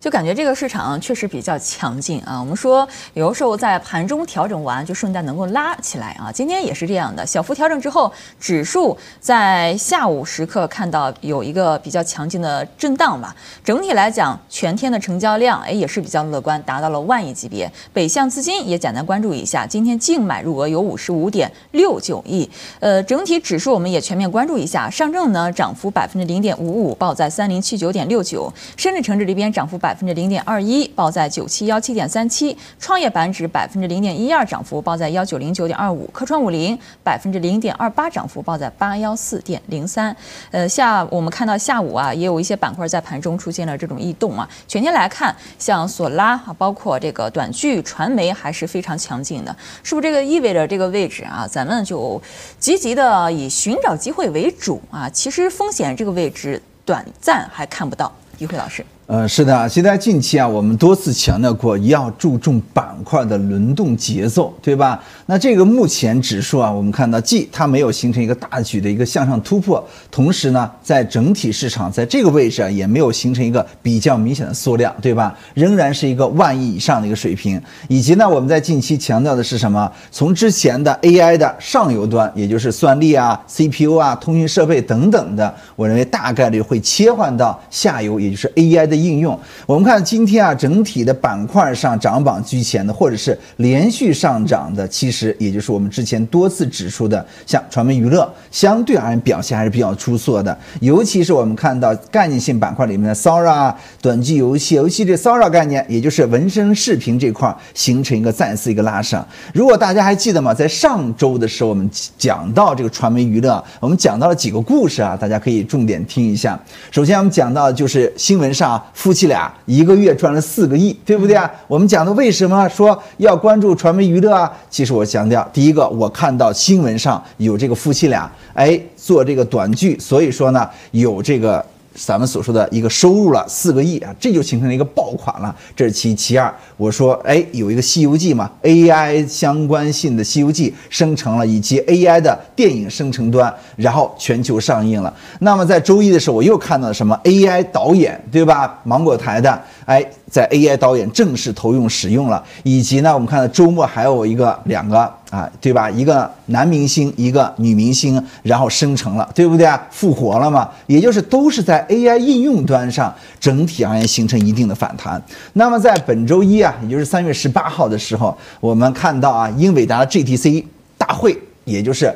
就感觉这个市场确实比较强劲啊。我们说有的时候在盘中调整完，就顺带能够拉起来啊。今天也是这样的，小幅调整之后，指数在下午时刻看到有一个比较强劲的震荡吧。整体来讲，全天的成交量哎也是比较乐观，达到了万亿级别。北向资金也简单关注一下，今天净买入额有五十五点六九亿。呃，整体指数我们也全面关注一下，上证呢涨幅百分之零点五五，报在三零七九点六九；深圳成指这边涨幅百。百分之零点二一，报在九七幺七点三七；创业板指百分之零点一二涨幅，报在幺九零九点二五；科创五零百分之零点二八涨幅，报在八幺四点零三。呃，下我们看到下午啊，也有一些板块在盘中出现了这种异动啊。全天来看，像索拉啊，包括这个短剧、传媒还是非常强劲的，是不是？这个意味着这个位置啊，咱们就积极的以寻找机会为主啊。其实风险这个位置短暂还看不到，于辉老师。呃，是的，现在近期啊，我们多次强调过要注重板块的轮动节奏，对吧？那这个目前指数啊，我们看到既它没有形成一个大举的一个向上突破，同时呢，在整体市场在这个位置啊，也没有形成一个比较明显的缩量，对吧？仍然是一个万亿以上的一个水平。以及呢，我们在近期强调的是什么？从之前的 AI 的上游端，也就是算力啊、CPU 啊、通讯设备等等的，我认为大概率会切换到下游，也就是 AI 的。应用，我们看今天啊，整体的板块上涨榜居前的，或者是连续上涨的，其实也就是我们之前多次指出的，像传媒娱乐，相对而言表现还是比较出色的。尤其是我们看到概念性板块里面的 Sora 短剧游戏，尤其这 Sora 概念，也就是纹身视频这块形成一个再次一个拉升。如果大家还记得吗？在上周的时候，我们讲到这个传媒娱乐，我们讲到了几个故事啊，大家可以重点听一下。首先我们讲到就是新闻上。夫妻俩一个月赚了四个亿，对不对啊？我们讲的为什么说要关注传媒娱乐啊？其实我强调，第一个，我看到新闻上有这个夫妻俩，哎，做这个短剧，所以说呢，有这个。咱们所说的一个收入了四个亿啊，这就形成了一个爆款了。这是其其二，我说哎，有一个《西游记》嘛，AI 相关性的《西游记》生成了，以及 AI 的电影生成端，然后全球上映了。那么在周一的时候，我又看到了什么 AI 导演，对吧？芒果台的，哎。在 AI 导演正式投用使用了，以及呢，我们看到周末还有一个两个啊，对吧？一个男明星，一个女明星，然后生成了，对不对啊？复活了嘛？也就是都是在 AI 应用端上整体而言形成一定的反弹。那么在本周一啊，也就是三月十八号的时候，我们看到啊，英伟达的 GTC 大会，也就是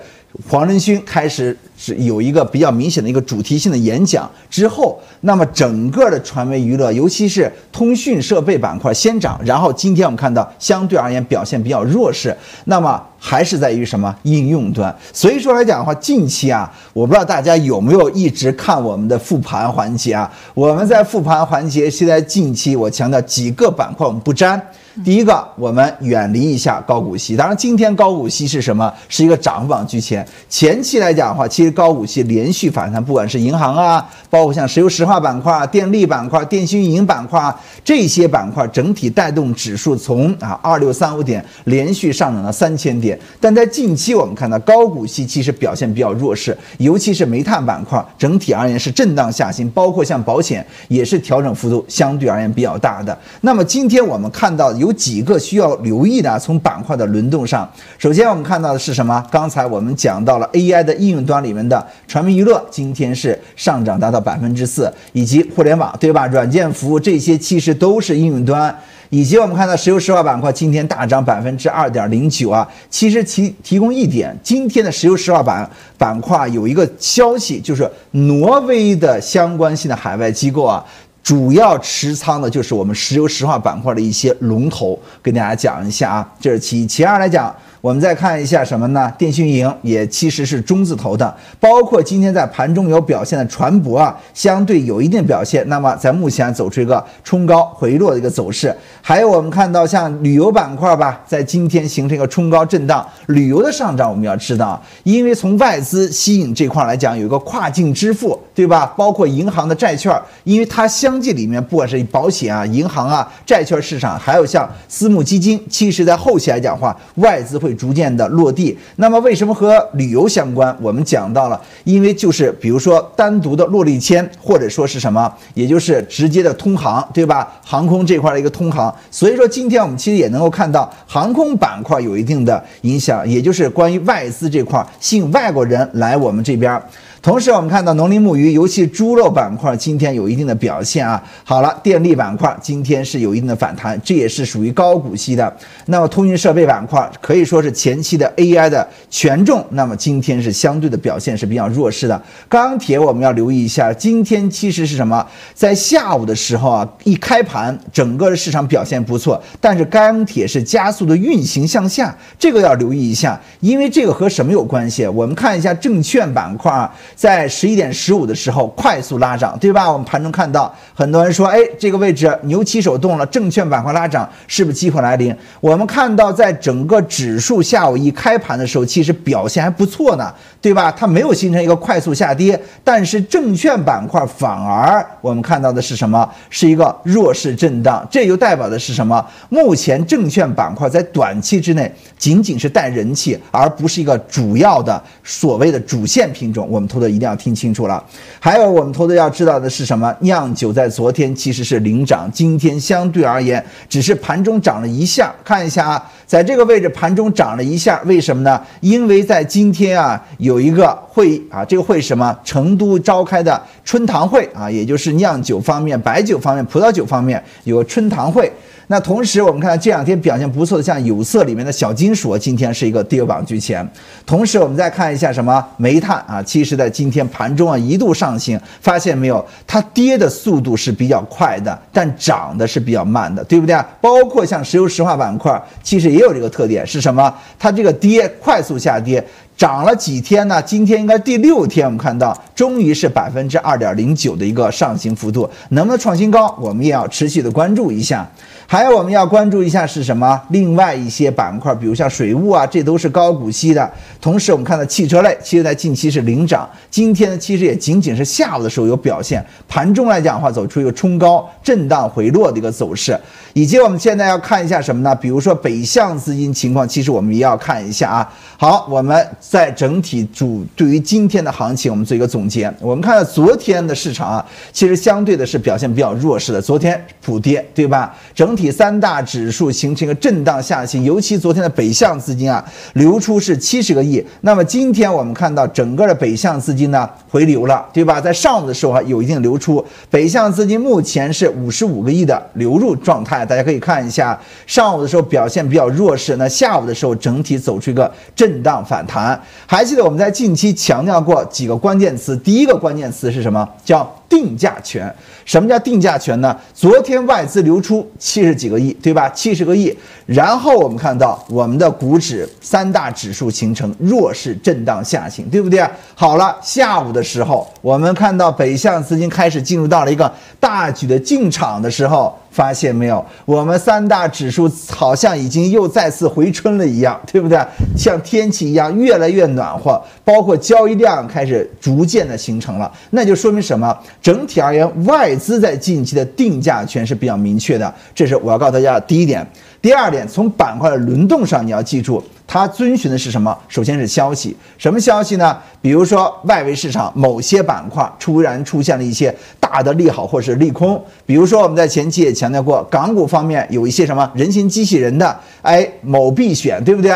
黄仁勋开始。是有一个比较明显的一个主题性的演讲之后，那么整个的传媒娱乐，尤其是通讯设备板块先涨，然后今天我们看到相对而言表现比较弱势，那么还是在于什么应用端。所以说来讲的话，近期啊，我不知道大家有没有一直看我们的复盘环节啊？我们在复盘环节，现在近期我强调几个板块我们不沾。第一个，我们远离一下高股息。当然，今天高股息是什么？是一个涨幅榜居前。前期来讲的话，其实高股息连续反弹，不管是银行啊，包括像石油石化板块、电力板块、电信运营板块这些板块，整体带动指数从啊二六三五点连续上涨了三千点。但在近期，我们看到高股息其实表现比较弱势，尤其是煤炭板块，整体而言是震荡下行，包括像保险也是调整幅度相对而言比较大的。那么今天我们看到。有有几个需要留意的，从板块的轮动上，首先我们看到的是什么？刚才我们讲到了 AI 的应用端里面的传媒娱乐，今天是上涨达到百分之四，以及互联网，对吧？软件服务这些其实都是应用端，以及我们看到石油石化板块今天大涨百分之二点零九啊。其实提提供一点，今天的石油石化板板块有一个消息，就是挪威的相关性的海外机构啊。主要持仓的就是我们石油石化板块的一些龙头，跟大家讲一下啊，这是其一。其二来讲，我们再看一下什么呢？电讯营也其实是中字头的，包括今天在盘中有表现的船舶啊，相对有一定表现。那么在目前走出一个冲高回落的一个走势。还有我们看到像旅游板块吧，在今天形成一个冲高震荡。旅游的上涨我们要知道，因为从外资吸引这块来讲，有一个跨境支付。对吧？包括银行的债券，因为它相继里面不管是保险啊、银行啊、债券市场，还有像私募基金，其实在后期来讲话，外资会逐渐的落地。那么为什么和旅游相关？我们讲到了，因为就是比如说单独的落地签，或者说是什么，也就是直接的通航，对吧？航空这块的一个通航，所以说今天我们其实也能够看到航空板块有一定的影响，也就是关于外资这块吸引外国人来我们这边。同时，我们看到农林牧渔，尤其猪肉板块今天有一定的表现啊。好了，电力板块今天是有一定的反弹，这也是属于高股息的。那么，通讯设备板块可以说是前期的 AI 的权重，那么今天是相对的表现是比较弱势的。钢铁我们要留意一下，今天其实是什么？在下午的时候啊，一开盘整个的市场表现不错，但是钢铁是加速的运行向下，这个要留意一下，因为这个和什么有关系？我们看一下证券板块啊。在十一点十五的时候快速拉涨，对吧？我们盘中看到很多人说，哎，这个位置牛起手动了，证券板块拉涨，是不是机会来临？我们看到在整个指数下午一开盘的时候，其实表现还不错呢，对吧？它没有形成一个快速下跌，但是证券板块反而我们看到的是什么？是一个弱势震荡，这就代表的是什么？目前证券板块在短期之内仅仅是带人气，而不是一个主要的所谓的主线品种。我们投资。一定要听清楚了。还有，我们投资要知道的是什么？酿酒在昨天其实是领涨，今天相对而言只是盘中涨了一下。看一下啊，在这个位置盘中涨了一下，为什么呢？因为在今天啊有一个会啊，这个会什么？成都召开的春堂会啊，也就是酿酒方面、白酒方面、葡萄酒方面有个春堂会。那同时，我们看这两天表现不错的，像有色里面的小金属，今天是一个跌榜居前。同时，我们再看一下什么煤炭啊，其实在今天盘中啊一度上行，发现没有？它跌的速度是比较快的，但涨的是比较慢的，对不对啊？包括像石油石化板块，其实也有这个特点，是什么？它这个跌快速下跌。涨了几天呢？今天应该第六天，我们看到终于是百分之二点零九的一个上行幅度，能不能创新高？我们也要持续的关注一下。还有我们要关注一下是什么？另外一些板块，比如像水务啊，这都是高股息的。同时，我们看到汽车类，其实在近期是领涨，今天呢其实也仅仅是下午的时候有表现，盘中来讲的话，走出一个冲高、震荡回落的一个走势。以及我们现在要看一下什么呢？比如说北向资金情况，其实我们也要看一下啊。好，我们在整体主对于今天的行情，我们做一个总结。我们看到昨天的市场啊，其实相对的是表现比较弱势的，昨天普跌，对吧？整体三大指数形成一个震荡下行，尤其昨天的北向资金啊，流出是七十个亿。那么今天我们看到整个的北向资金呢回流了，对吧？在上午的时候啊有一定流出，北向资金目前是五十五个亿的流入状态。大家可以看一下，上午的时候表现比较弱势，那下午的时候整体走出一个震荡反弹。还记得我们在近期强调过几个关键词，第一个关键词是什么？叫定价权。什么叫定价权呢？昨天外资流出七十几个亿，对吧？七十个亿。然后我们看到我们的股指三大指数形成弱势震荡下行，对不对？好了，下午的时候我们看到北向资金开始进入到了一个大举的进场的时候。发现没有，我们三大指数好像已经又再次回春了一样，对不对？像天气一样越来越暖和，包括交易量开始逐渐的形成了，那就说明什么？整体而言，外资在近期的定价权是比较明确的，这是我要告诉大家的第一点。第二点，从板块的轮动上，你要记住。它遵循的是什么？首先是消息，什么消息呢？比如说外围市场某些板块突然出现了一些大的利好或是利空，比如说我们在前期也强调过，港股方面有一些什么人形机器人的，哎，某必选，对不对？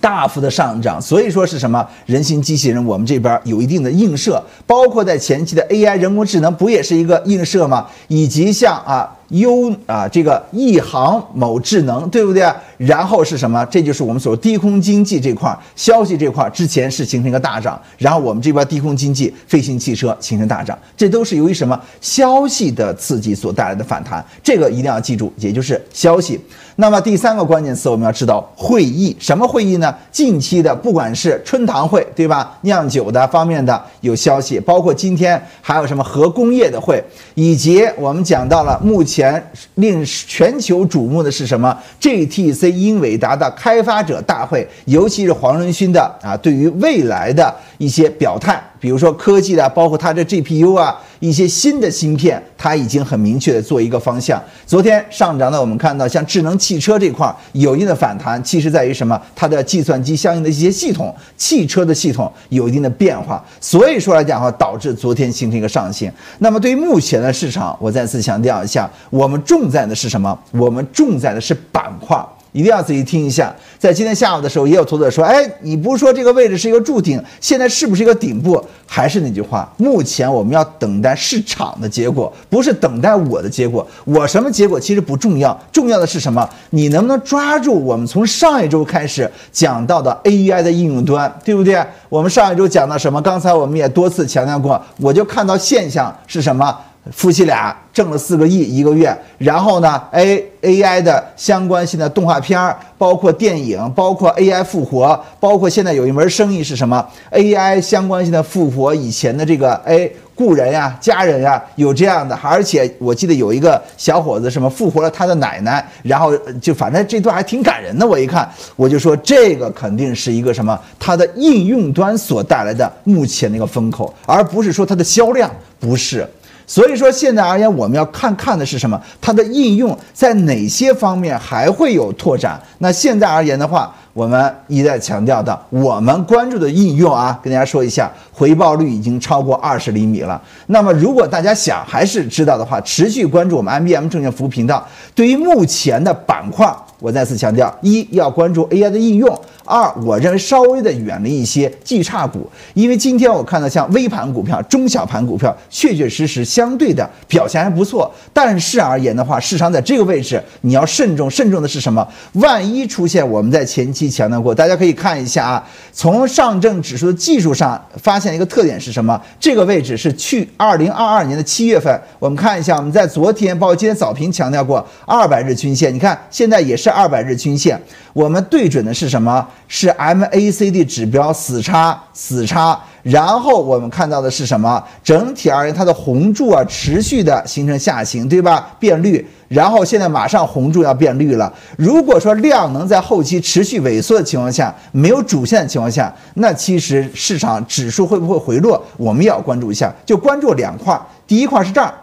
大幅的上涨，所以说是什么人形机器人？我们这边有一定的映射，包括在前期的 AI 人工智能，不也是一个映射吗？以及像啊。优啊，这个一航某智能，对不对？然后是什么？这就是我们所说低空经济这块消息这块之前是形成一个大涨，然后我们这边低空经济、飞行汽车形成大涨，这都是由于什么消息的刺激所带来的反弹？这个一定要记住，也就是消息。那么第三个关键词我们要知道会议，什么会议呢？近期的不管是春堂会，对吧？酿酒的方面的有消息，包括今天还有什么核工业的会，以及我们讲到了目前。前令全球瞩目的是什么？GTC 英伟达的开发者大会，尤其是黄仁勋的啊，对于未来的一些表态。比如说科技的，包括它的 GPU 啊，一些新的芯片，它已经很明确的做一个方向。昨天上涨呢，我们看到像智能汽车这块有一定的反弹，其实在于什么？它的计算机相应的一些系统，汽车的系统有一定的变化，所以说来讲的话，导致昨天形成一个上行。那么对于目前的市场，我再次强调一下，我们重在的是什么？我们重在的是板块。一定要仔细听一下，在今天下午的时候，也有投资者说：“哎，你不是说这个位置是一个筑顶，现在是不是一个顶部？”还是那句话，目前我们要等待市场的结果，不是等待我的结果。我什么结果其实不重要，重要的是什么？你能不能抓住我们从上一周开始讲到的 AI 的应用端，对不对？我们上一周讲到什么？刚才我们也多次强调过，我就看到现象是什么？夫妻俩挣了四个亿一个月，然后呢，A A I 的相关性的动画片儿，包括电影，包括 A I 复活，包括现在有一门生意是什么？A I 相关性的复活以前的这个哎故人呀、家人呀，有这样的，而且我记得有一个小伙子什么复活了他的奶奶，然后就反正这段还挺感人的。我一看，我就说这个肯定是一个什么，它的应用端所带来的目前的一个风口，而不是说它的销量不是。所以说，现在而言，我们要看看的是什么？它的应用在哪些方面还会有拓展？那现在而言的话，我们一再强调的，我们关注的应用啊，跟大家说一下，回报率已经超过二十厘米了。那么，如果大家想还是知道的话，持续关注我们 IBM 证券服务频道。对于目前的板块，我再次强调：一要关注 AI 的应用；二，我认为稍微的远离一些绩差股，因为今天我看到像微盘股票、中小盘股票，确确实实相对的表现还不错。但是而言的话，市场在这个位置，你要慎重。慎重的是什么？万一出现我们在前期强调过，大家可以看一下啊，从上证指数的技术上发现一个特点是什么？这个位置是去二零二二年的七月份，我们看一下，我们在昨天包括今天早评强调过二百日均线，你看现在也是。二百日均线，我们对准的是什么？是 MACD 指标死叉死叉，然后我们看到的是什么？整体而言，它的红柱啊持续的形成下行，对吧？变绿，然后现在马上红柱要变绿了。如果说量能在后期持续萎缩的情况下，没有主线的情况下，那其实市场指数会不会回落？我们也要关注一下，就关注两块，第一块是这儿。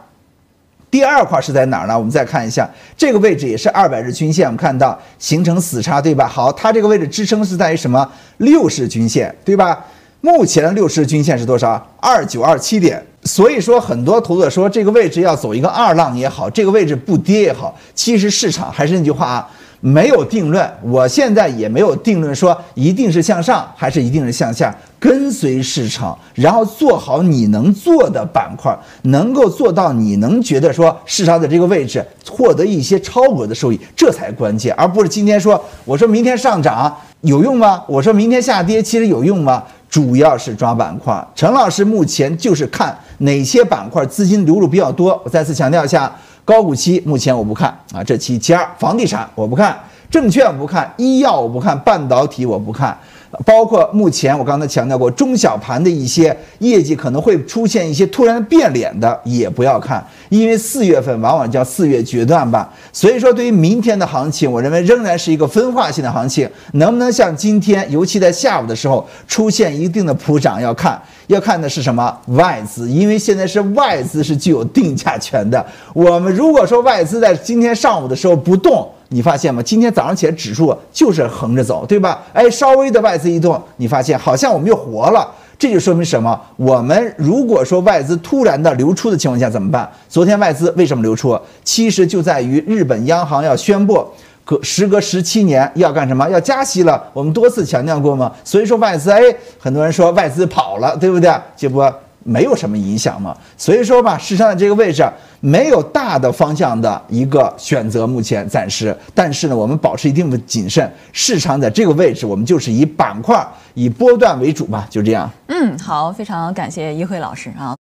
第二块是在哪儿呢？我们再看一下这个位置，也是二百日均线，我们看到形成死叉，对吧？好，它这个位置支撑是在于什么？六十均线，对吧？目前的六十均线是多少？二九二七点。所以说，很多投资者说这个位置要走一个二浪也好，这个位置不跌也好，其实市场还是那句话啊。没有定论，我现在也没有定论说一定是向上还是一定是向下，跟随市场，然后做好你能做的板块，能够做到你能觉得说市场的这个位置获得一些超额的收益，这才关键，而不是今天说我说明天上涨有用吗？我说明天下跌其实有用吗？主要是抓板块。陈老师目前就是看哪些板块资金流入比较多，我再次强调一下。高股息目前我不看啊，这期其二房地产我不看，证券我不看，医药我不看，半导体我不看。包括目前我刚才强调过，中小盘的一些业绩可能会出现一些突然变脸的，也不要看，因为四月份往往叫四月决断吧。所以说，对于明天的行情，我认为仍然是一个分化性的行情，能不能像今天，尤其在下午的时候出现一定的普涨，要看，要看的是什么外资，因为现在是外资是具有定价权的。我们如果说外资在今天上午的时候不动，你发现吗？今天早上起来指数就是横着走，对吧？哎，稍微的外资一动，你发现好像我们又活了，这就说明什么？我们如果说外资突然的流出的情况下怎么办？昨天外资为什么流出？其实就在于日本央行要宣布隔时隔十七年要干什么？要加息了。我们多次强调过吗？所以说外资，哎，很多人说外资跑了，对不对？这不。没有什么影响嘛，所以说吧，市场的这个位置没有大的方向的一个选择，目前暂时。但是呢，我们保持一定的谨慎。市场在这个位置，我们就是以板块、以波段为主吧，就这样。嗯，好，非常感谢一辉老师啊。